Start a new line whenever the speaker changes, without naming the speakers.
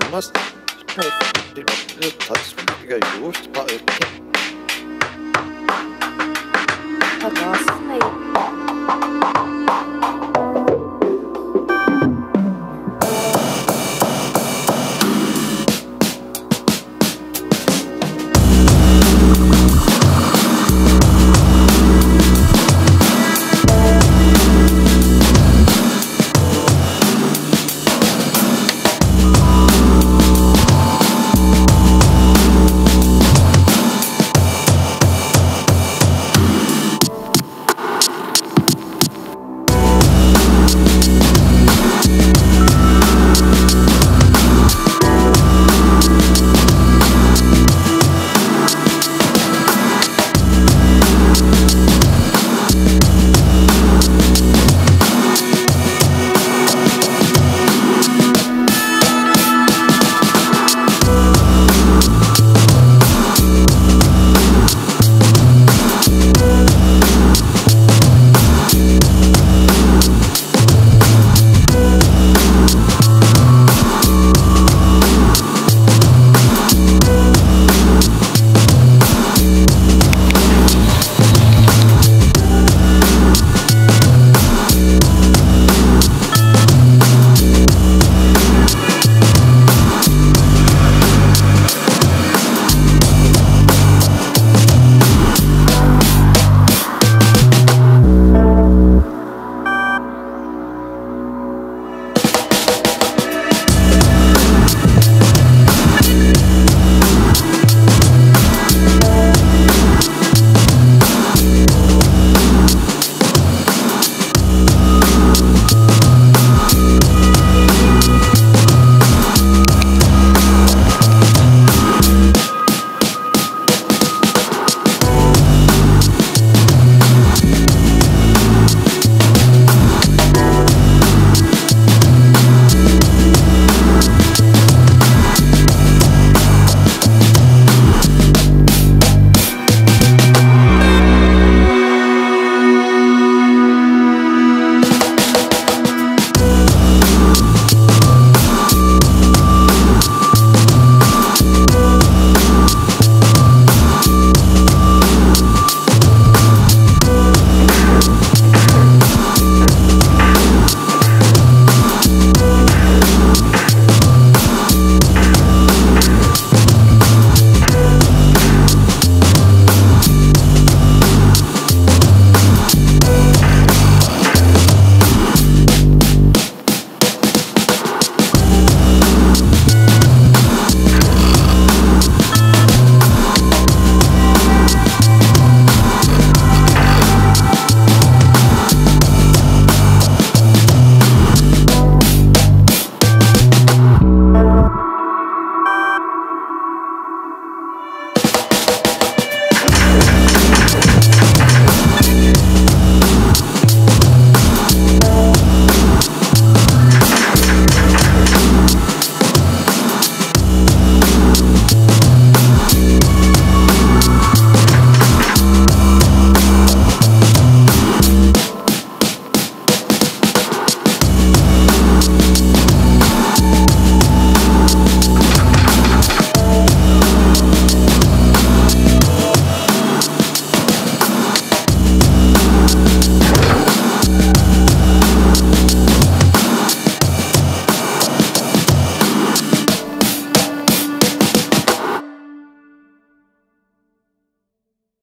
filmas. Upptagsfria gjort.
Podcast.